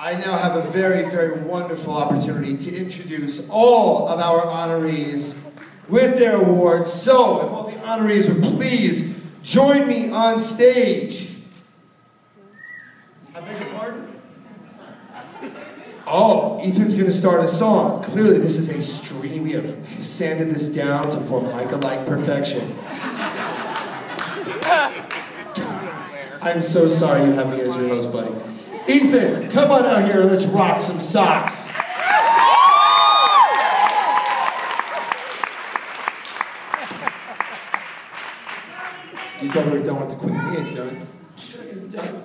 I now have a very, very wonderful opportunity to introduce all of our honorees with their awards. So, if all the honorees would please join me on stage. I beg your pardon? Oh, Ethan's gonna start a song. Clearly, this is a stream. We have sanded this down to form Micah-like perfection. I'm so sorry you have me as your host, buddy. Ethan, come on out here and let's rock some socks. You thought we were done with the. We ain't done. We ain't done.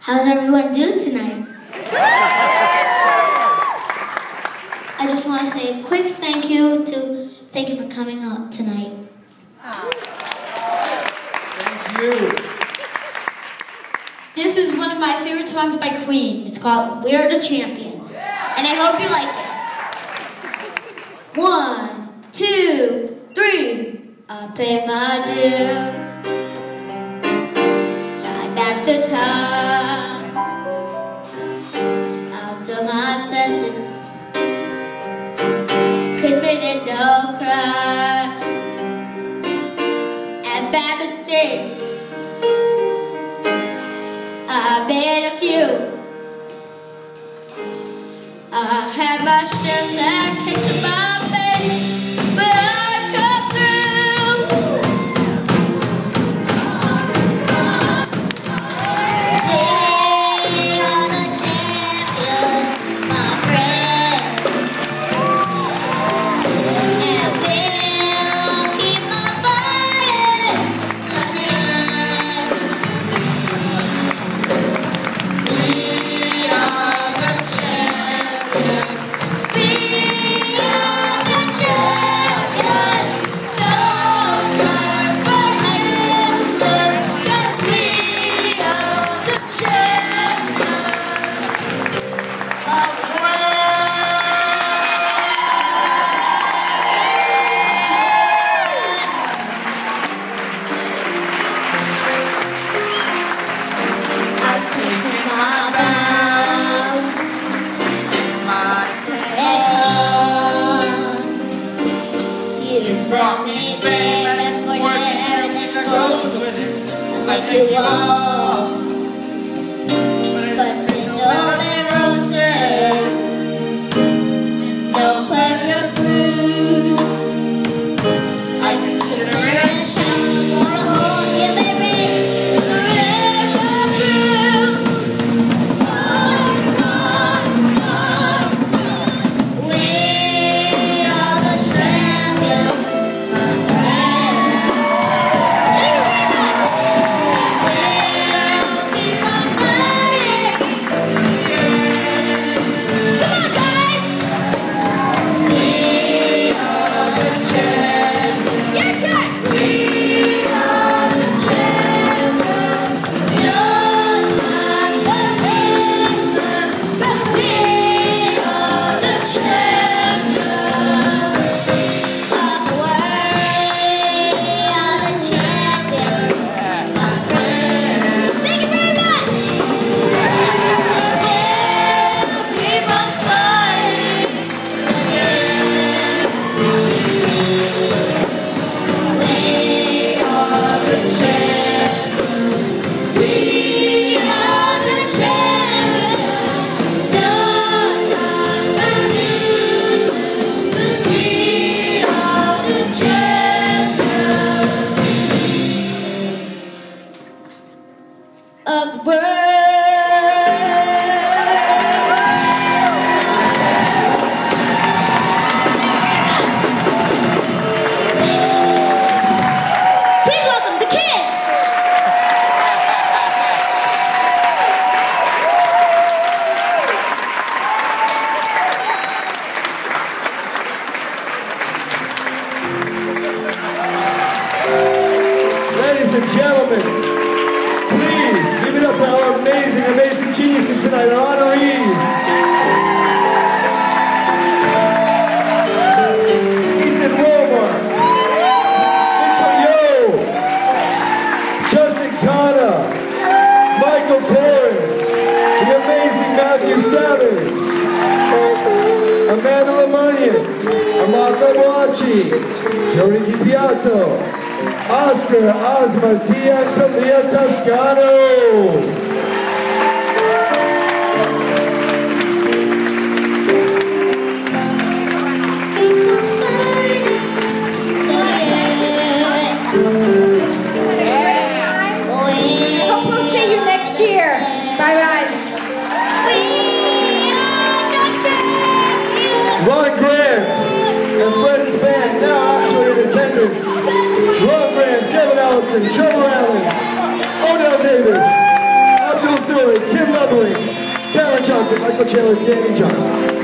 How's everyone doing tonight? I just want to say a quick thank you to thank you for coming out tonight. You. This is one of my favorite songs by Queen. It's called We Are the Champions. And I hope you like it. One, two, three. I pay my due. Time after time. Had Like you tonight, our honorees. Ethan Walmark, Mitchell Yo, Justin Toscana, Michael Kors, the amazing Matthew Savage, Amanda LaMunyon, Amaka Moachi, Jodi DiPiazza, Oscar Ozma Tia Talia Toscano. Ron Grant and Fred's band now actually in attendance. Ron Grant, Kevin Allison, Trevor Allen, Odell Davis, Abdul Stewart, Kim Lovely, Karen Johnson, Michael Chandler, Danny Johnson.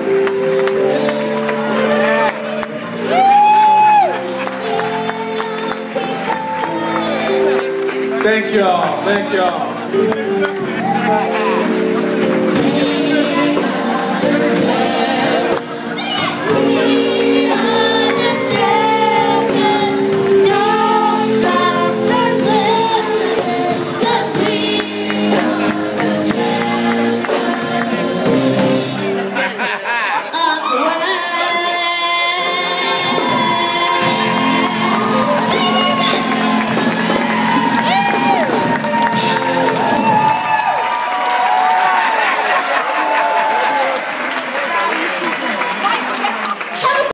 Thank y'all, thank y'all.